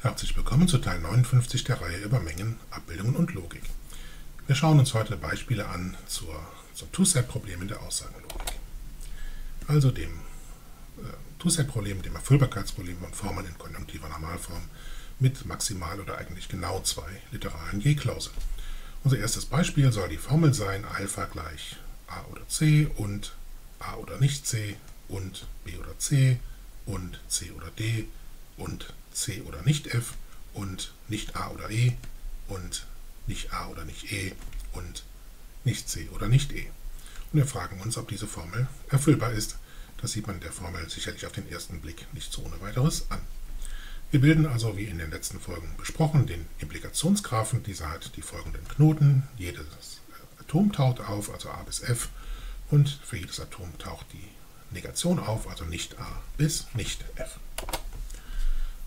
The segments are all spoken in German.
Herzlich willkommen zu Teil 59 der Reihe über Mengen, Abbildungen und Logik. Wir schauen uns heute Beispiele an zur, zum Two-Set-Problem in der Aussagenlogik. Also dem äh, Two-Set-Problem, dem Erfüllbarkeitsproblem von Formeln in konjunktiver Normalform mit maximal oder eigentlich genau zwei Literalen je Klausel. Unser erstes Beispiel soll die Formel sein Alpha gleich a oder c und a oder nicht c und b oder c und c oder d und C oder nicht F und nicht A oder E und nicht A oder nicht E und nicht C oder nicht E. Und wir fragen uns, ob diese Formel erfüllbar ist. Das sieht man der Formel sicherlich auf den ersten Blick nicht so ohne weiteres an. Wir bilden also, wie in den letzten Folgen besprochen, den Implikationsgraphen. Dieser hat die folgenden Knoten. Jedes Atom taucht auf, also A bis F, und für jedes Atom taucht die Negation auf, also nicht A bis nicht F.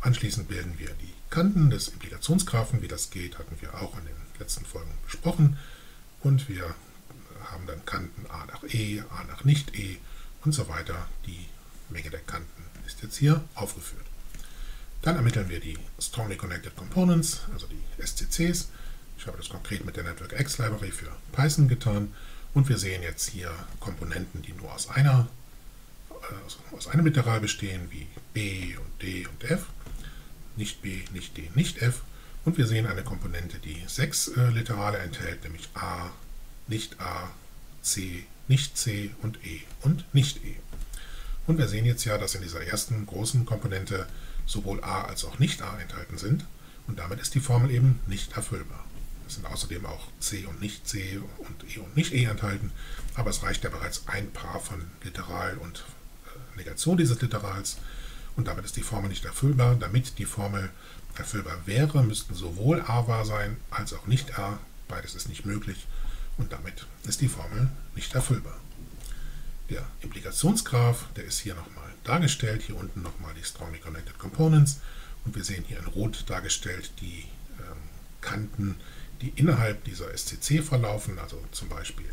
Anschließend bilden wir die Kanten des Implikationsgraphen. Wie das geht, hatten wir auch in den letzten Folgen besprochen. Und wir haben dann Kanten a nach e, a nach nicht e und so weiter. Die Menge der Kanten ist jetzt hier aufgeführt. Dann ermitteln wir die Strongly Connected Components, also die SCCs. Ich habe das konkret mit der Network X Library für Python getan. Und wir sehen jetzt hier Komponenten, die nur aus einer äh, aus einem Literal bestehen, wie B und D und F nicht B, nicht D, nicht F. Und wir sehen eine Komponente, die sechs äh, Literale enthält, nämlich A, nicht A, C, nicht C und E und nicht E. Und wir sehen jetzt ja, dass in dieser ersten großen Komponente sowohl A als auch nicht A enthalten sind. Und damit ist die Formel eben nicht erfüllbar. Es sind außerdem auch C und nicht C und E und nicht E enthalten. Aber es reicht ja bereits ein Paar von Literal und äh, Negation dieses Literals. Und damit ist die Formel nicht erfüllbar. Damit die Formel erfüllbar wäre, müssten sowohl a wahr sein als auch nicht a. Beides ist nicht möglich und damit ist die Formel nicht erfüllbar. Der Implikationsgraph, der ist hier nochmal dargestellt. Hier unten nochmal die Strongly Connected Components. Und wir sehen hier in Rot dargestellt die ähm, Kanten, die innerhalb dieser SCC verlaufen. Also zum Beispiel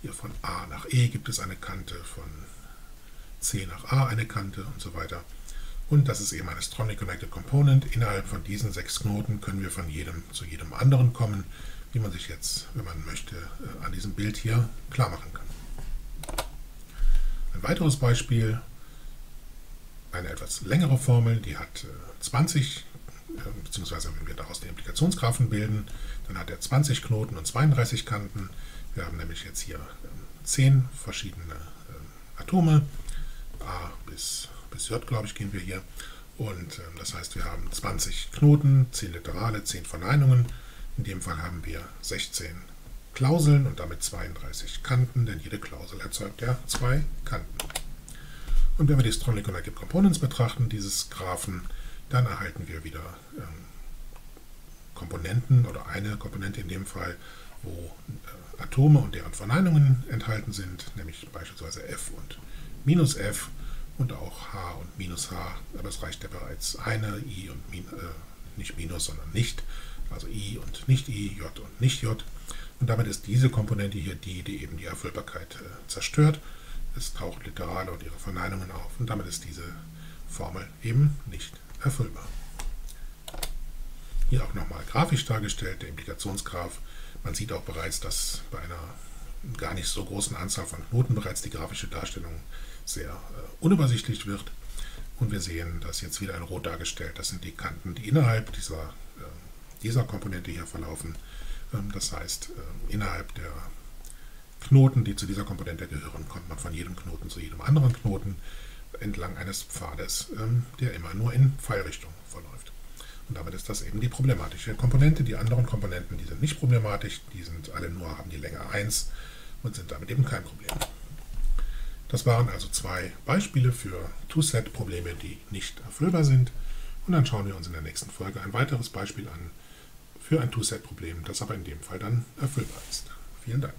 hier von A nach E gibt es eine Kante, von C nach A eine Kante und so weiter. Und das ist eben eine strongly connected component. Innerhalb von diesen sechs Knoten können wir von jedem zu jedem anderen kommen, wie man sich jetzt, wenn man möchte, äh, an diesem Bild hier klar machen kann. Ein weiteres Beispiel, eine etwas längere Formel, die hat 20, äh, beziehungsweise wenn wir daraus den Implikationsgraphen bilden, dann hat er 20 Knoten und 32 Kanten. Wir haben nämlich jetzt hier 10 ähm, verschiedene ähm, Atome A bis, bis J, glaube ich, gehen wir hier. Und äh, das heißt, wir haben 20 Knoten, 10 Literale, 10 Verneinungen. In dem Fall haben wir 16 Klauseln und damit 32 Kanten, denn jede Klausel erzeugt ja zwei Kanten. Und wenn wir die Strongly Connected Components betrachten, dieses Graphen, dann erhalten wir wieder ähm, Komponenten oder eine Komponente in dem Fall, wo äh, Atome und deren Verneinungen enthalten sind, nämlich beispielsweise F und minus f und auch h und minus h, aber es reicht ja bereits eine, i und min, äh, nicht minus, sondern nicht, also i und nicht i, j und nicht j. Und damit ist diese Komponente hier die, die eben die Erfüllbarkeit äh, zerstört. Es taucht Literale und ihre Verneinungen auf und damit ist diese Formel eben nicht erfüllbar. Hier auch nochmal grafisch dargestellt, der Implikationsgraph. Man sieht auch bereits, dass bei einer gar nicht so großen Anzahl von Knoten bereits die grafische Darstellung sehr äh, unübersichtlich wird. Und wir sehen das jetzt wieder in Rot dargestellt. Das sind die Kanten, die innerhalb dieser, äh, dieser Komponente hier verlaufen. Ähm, das heißt, äh, innerhalb der Knoten, die zu dieser Komponente gehören, kommt man von jedem Knoten zu jedem anderen Knoten entlang eines Pfades, ähm, der immer nur in Pfeilrichtung verläuft. Und damit ist das eben die problematische Komponente. Die anderen Komponenten, die sind nicht problematisch, die sind alle nur, haben die Länge 1 und sind damit eben kein Problem. Das waren also zwei Beispiele für Two-Set-Probleme, die nicht erfüllbar sind. Und dann schauen wir uns in der nächsten Folge ein weiteres Beispiel an für ein Two-Set-Problem, das aber in dem Fall dann erfüllbar ist. Vielen Dank.